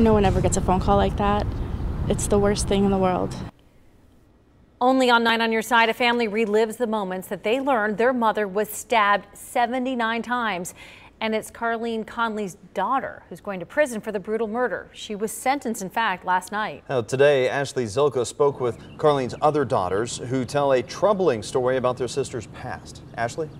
No one ever gets a phone call like that. It's the worst thing in the world. Only on 9 on your side, a family relives the moments that they learned their mother was stabbed 79 times. And it's Carlene Conley's daughter who's going to prison for the brutal murder. She was sentenced, in fact, last night. Now, today, Ashley Zilka spoke with Carlene's other daughters who tell a troubling story about their sister's past. Ashley?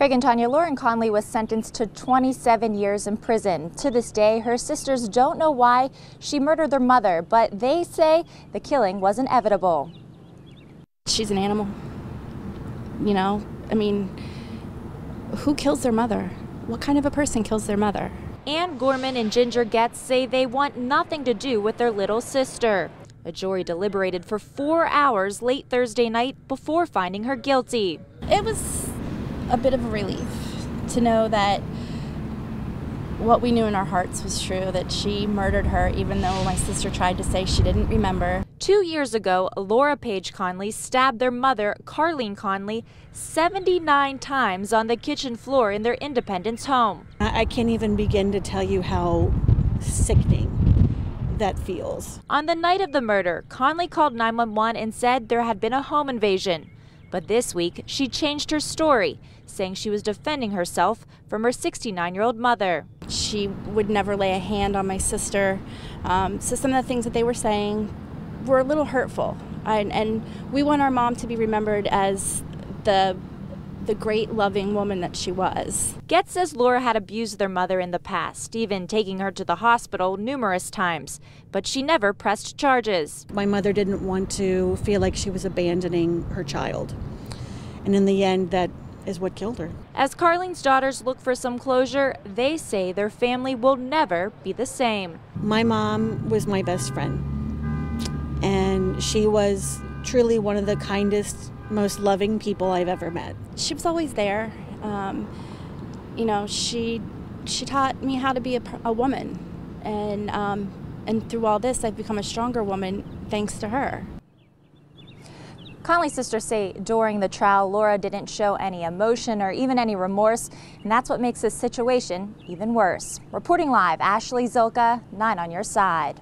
Craig and Tanya, Lara Conley was sentenced to 27 years in prison. To this day, her sisters don't know why she murdered their mother, but they say the killing was inevitable. She's an animal. You know, I mean, who kills their mother? What kind of a person kills their mother? Ann Gorman and Ginger Getz say they want nothing to do with their little sister. A jury deliberated for four hours late Thursday night before finding her guilty. It was a bit of a relief to know that what we knew in our hearts was true that she murdered her, even though my sister tried to say she didn't remember. Two years ago, Lara Page Conley stabbed their mother, Carlene Conley, 79 times on the kitchen floor in their Independence home. I can't even begin to tell you how sickening that feels. On the night of the murder, Conley called 911 and said there had been a home invasion. But this week, she changed her story, saying she was defending herself from her 69 year old mother. She would never lay a hand on my sister. Um, so some of the things that they were saying were a little hurtful. And, and we want our mom to be remembered as the the great loving woman that she was. Getz says Lara had abused their mother in the past, even taking her to the hospital numerous times, but she never pressed charges. My mother didn't want to feel like she was abandoning her child. And in the end, that is what killed her. As Carlene's daughters look for some closure, they say their family will never be the same. My mom was my best friend, and she was truly one of the kindest, most loving people I've ever met. She was always there. Um, you know, she she taught me how to be a, a woman, and um, and through all this, I've become a stronger woman thanks to her. Conley's sisters say during the trial, Lara didn't show any emotion or even any remorse, and that's what makes this situation even worse. Reporting live, Ashley Zilka, 9 on your side.